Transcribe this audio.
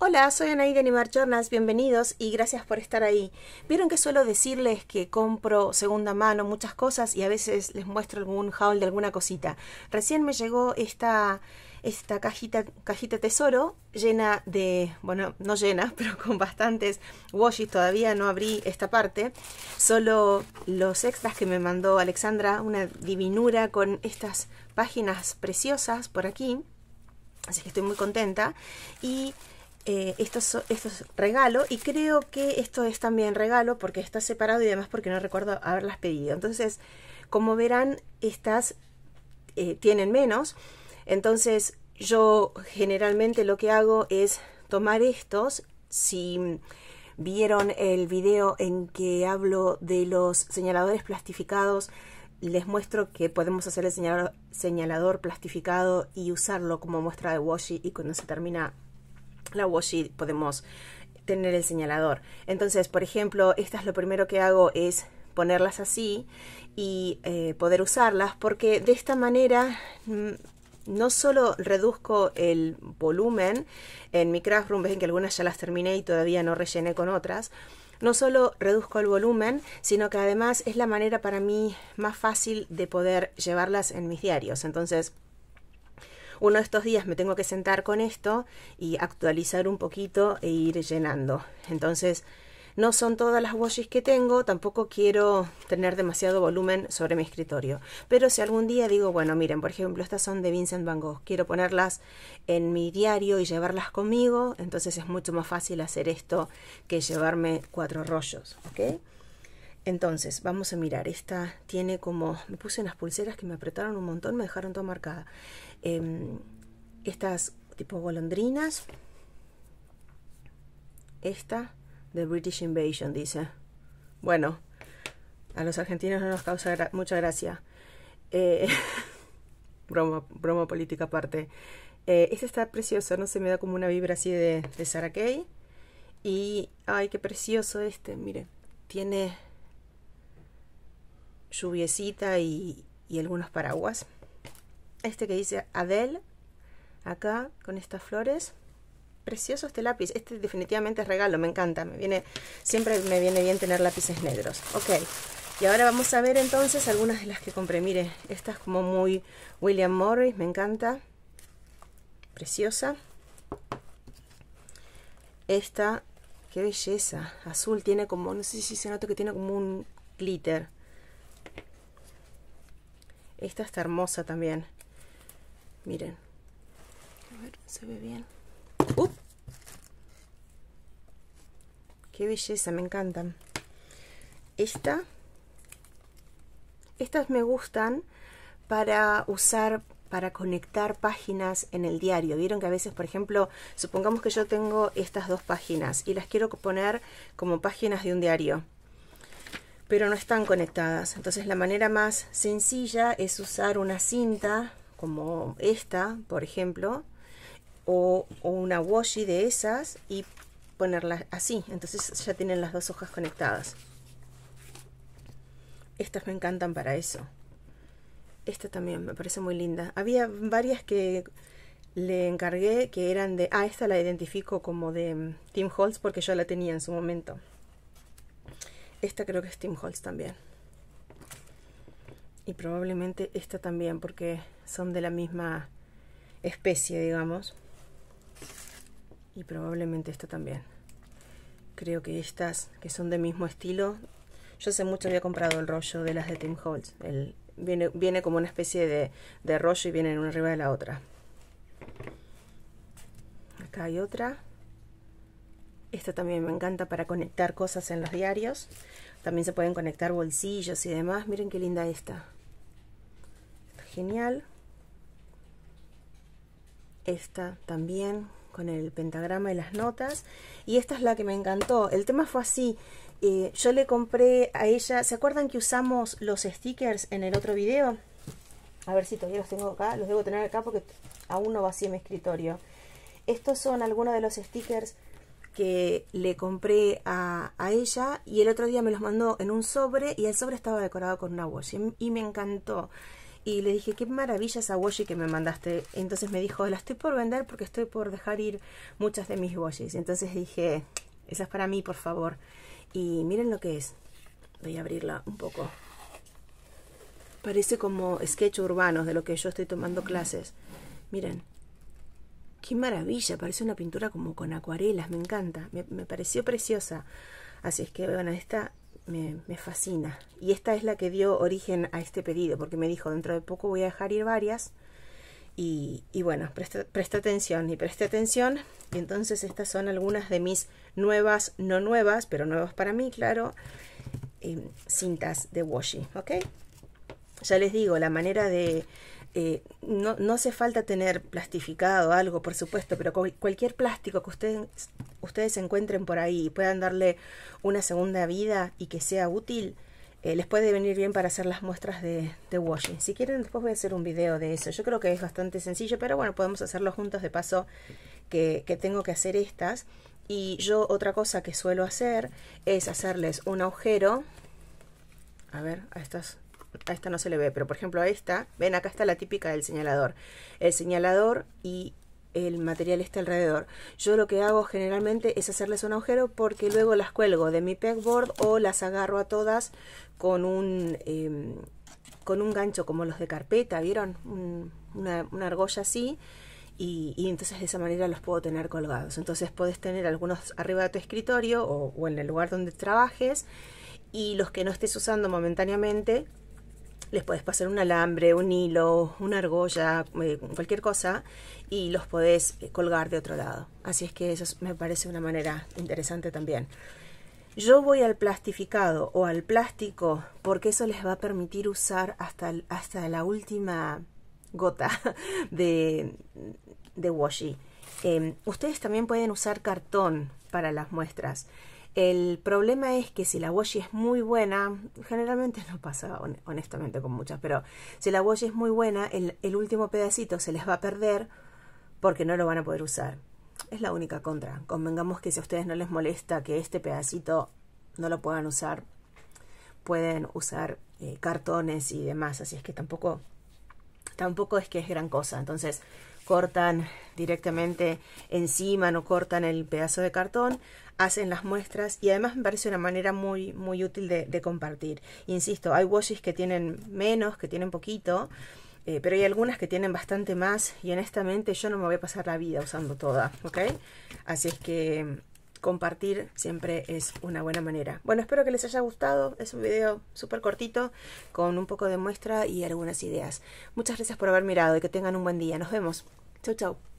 Hola, soy Anaí de Animar Journals, bienvenidos y gracias por estar ahí. Vieron que suelo decirles que compro segunda mano muchas cosas y a veces les muestro algún haul de alguna cosita. Recién me llegó esta, esta cajita, cajita tesoro llena de, bueno, no llena, pero con bastantes washi. Todavía no abrí esta parte, solo los extras que me mandó Alexandra, una divinura con estas páginas preciosas por aquí. Así que estoy muy contenta. Y eh, esto, es, regalo y creo que esto es también regalo porque está separado y además porque no recuerdo haberlas pedido. Entonces, como verán, estas eh, tienen menos. Entonces, yo generalmente lo que hago es tomar estos. Si vieron el video en que hablo de los señaladores plastificados, les muestro que podemos hacer el señalador, señalador plastificado y usarlo como muestra de washi y cuando se termina la washi podemos tener el señalador. Entonces, por ejemplo, esta es lo primero que hago es ponerlas así y eh, poder usarlas porque de esta manera mm, no solo reduzco el volumen en mi craft room, ven que algunas ya las terminé y todavía no rellené con otras, no solo reduzco el volumen, sino que además es la manera para mí más fácil de poder llevarlas en mis diarios. Entonces, uno de estos días me tengo que sentar con esto y actualizar un poquito e ir llenando. Entonces, no son todas las washes que tengo, tampoco quiero tener demasiado volumen sobre mi escritorio. Pero si algún día digo, bueno, miren, por ejemplo, estas son de Vincent Van Gogh, quiero ponerlas en mi diario y llevarlas conmigo, entonces es mucho más fácil hacer esto que llevarme cuatro rollos, ¿ok? Entonces, vamos a mirar. Esta tiene como... Me puse unas pulseras que me apretaron un montón, me dejaron toda marcada. Em, estas tipo golondrinas. Esta de British Invasion, dice. Bueno, a los argentinos no nos causa mucha gracia. Eh, broma, broma política aparte. Eh, este está precioso, no se me da como una vibra así de, de Sarah Kay. Y, ay, qué precioso este, mire. Tiene lluviecita y, y algunos paraguas. Este que dice Adele, acá con estas flores. Precioso este lápiz. Este definitivamente es regalo, me encanta. Me viene, siempre me viene bien tener lápices negros. Ok. Y ahora vamos a ver entonces algunas de las que compré. Mire, esta es como muy William Morris, me encanta. Preciosa. Esta, qué belleza. Azul tiene como, no sé si se nota que tiene como un glitter. Esta está hermosa también. Miren. A ver, se ve bien. ¡Uh! Qué belleza, me encantan. Esta. Estas me gustan para usar para conectar páginas en el diario. Vieron que a veces, por ejemplo, supongamos que yo tengo estas dos páginas y las quiero poner como páginas de un diario pero no están conectadas. Entonces la manera más sencilla es usar una cinta como esta, por ejemplo, o, una washi de esas y ponerla así. Entonces ya tienen las dos hojas conectadas. Estas me encantan para eso. Esta también me parece muy linda. Había varias que le encargué que eran de... Ah, esta la identifico como de Tim Holtz porque yo la tenía en su momento. Esta creo que es Tim Holtz también. Y probablemente esta también, porque son de la misma especie, digamos. Y probablemente esta también. Creo que estas, que son del mismo estilo. Yo hace mucho había comprado el rollo de las de Tim Holtz. El, viene, viene como una especie de, de rollo y vienen una arriba de la otra. Acá hay otra. Esta también me encanta para conectar cosas en los diarios. También se pueden conectar bolsillos y demás. Miren qué linda esta. Está genial. Esta también con el pentagrama y las notas. Y esta es la que me encantó. El tema fue así. Eh, yo le compré a ella... ¿Se acuerdan que usamos los stickers en el otro video? A ver si todavía los tengo acá. Los debo tener acá porque aún no vacié mi escritorio. Estos son algunos de los stickers que le compré a, ella y el otro día me los mandó en un sobre y el sobre estaba decorado con una washi y me encantó. Y le dije, qué maravilla esa washi que me mandaste. Entonces me dijo, la estoy por vender porque estoy por dejar ir muchas de mis washis. Entonces dije, esa es para mí, por favor. Y miren lo que es. Voy a abrirla un poco. Parece como sketch urbanos de lo que yo estoy tomando clases. Miren. Qué maravilla, parece una pintura como con acuarelas, me encanta, me, pareció preciosa. Así es que, bueno, esta me, fascina. Y esta es la que dio origen a este pedido, porque me dijo, dentro de poco voy a dejar ir varias. Y, bueno, presta, atención y presta atención. Y entonces estas son algunas de mis nuevas, no nuevas, pero nuevas para mí, claro, eh, cintas de washi, ¿ok? Ya les digo, la manera de... No, no, hace falta tener plastificado algo, por supuesto, pero cualquier plástico que ustedes, ustedes encuentren por ahí y puedan darle una segunda vida y que sea útil, eh, les puede venir bien para hacer las muestras de, washing. Si quieren, después voy a hacer un video de eso. Yo creo que es bastante sencillo, pero bueno, podemos hacerlo juntos de paso que tengo que hacer estas. Y yo otra cosa que suelo hacer es hacerles un agujero. A ver, a estas a esta no se le ve, pero por ejemplo a esta, ven acá está la típica del señalador. El señalador y el material está alrededor. Yo lo que hago generalmente es hacerles un agujero porque luego las cuelgo de mi pegboard o las agarro a todas con un, em, con un gancho como los de carpeta, ¿vieron? una, argolla así. Y, y, entonces de esa manera los puedo tener colgados. Entonces puedes tener algunos arriba de tu escritorio o, o en el lugar donde trabajes y los que no estés usando momentáneamente les puedes pasar un alambre, un hilo, una argolla, eh, cualquier cosa y los podés eh, colgar de otro lado. Así es que eso me parece una manera interesante también. Yo voy al plastificado o al plástico porque eso les va a permitir usar hasta, hasta la última gota de, de washi. Em, ustedes también pueden usar cartón para las muestras. El problema es que si la washi es muy buena, generalmente no pasa honestamente con muchas, pero si la washi es muy buena, el, último pedacito se les va a perder porque no lo van a poder usar. Es la única contra. Convengamos que si a ustedes no les molesta que este pedacito no lo puedan usar, pueden usar eh, cartones y demás, así es que tampoco tampoco es que es gran cosa. Entonces, cortan directamente encima, no cortan el pedazo de cartón, hacen las muestras y además me parece una manera muy, muy útil de, compartir. Insisto, hay washis que tienen menos, que tienen poquito, eh, pero hay algunas que tienen bastante más y honestamente yo no me voy a pasar la vida usando toda, ¿ok? Así es que compartir siempre es una buena manera. Bueno, espero que les haya gustado. Es un video súper cortito con un poco de muestra y algunas ideas. Muchas gracias por haber mirado y que tengan un buen día. Nos vemos. Chau, chau.